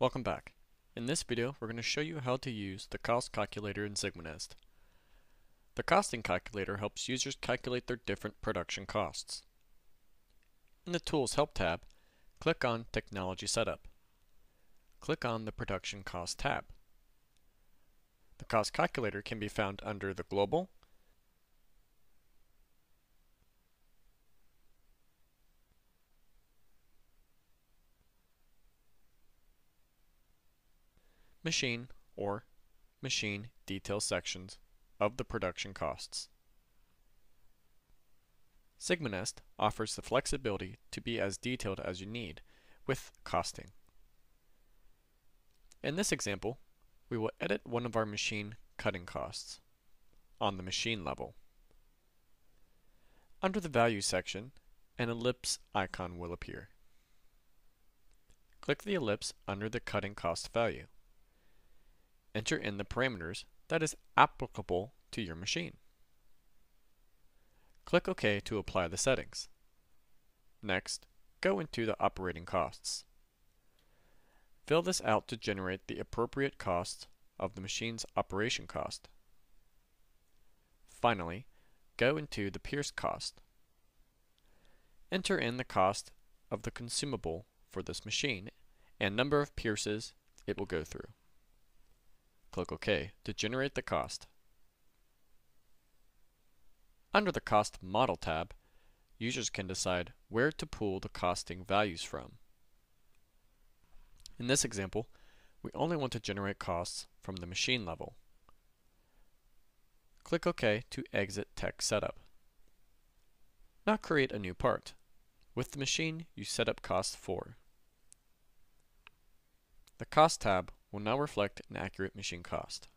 Welcome back. In this video, we're going to show you how to use the cost calculator in SigmaNest. The costing calculator helps users calculate their different production costs. In the Tools Help tab, click on Technology Setup. Click on the Production Cost tab. The cost calculator can be found under the Global, machine, or machine detail sections of the production costs. SigmaNest offers the flexibility to be as detailed as you need with costing. In this example, we will edit one of our machine cutting costs on the machine level. Under the Value section, an ellipse icon will appear. Click the ellipse under the cutting cost value enter in the parameters that is applicable to your machine. Click OK to apply the settings. Next, go into the operating costs. Fill this out to generate the appropriate cost of the machine's operation cost. Finally, go into the pierce cost. Enter in the cost of the consumable for this machine and number of pierces it will go through. Click OK to generate the cost. Under the Cost Model tab, users can decide where to pull the costing values from. In this example, we only want to generate costs from the machine level. Click OK to exit Tech Setup. Now create a new part. With the machine you set up cost for. The Cost tab will now reflect an accurate machine cost.